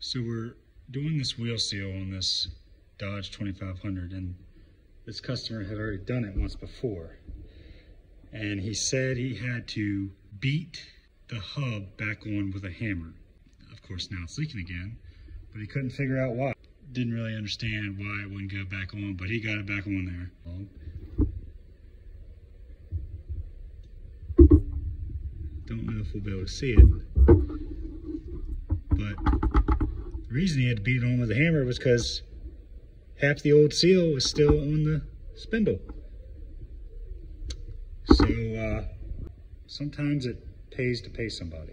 So we're doing this wheel seal on this Dodge 2500 and this customer had already done it once before. And he said he had to beat the hub back on with a hammer. Of course, now it's leaking again, but he couldn't figure out why. Didn't really understand why it wouldn't go back on, but he got it back on there. Don't know if we'll be able to see it. But the reason he had to beat it on with a hammer was because half the old seal was still on the spindle. So uh, sometimes it pays to pay somebody.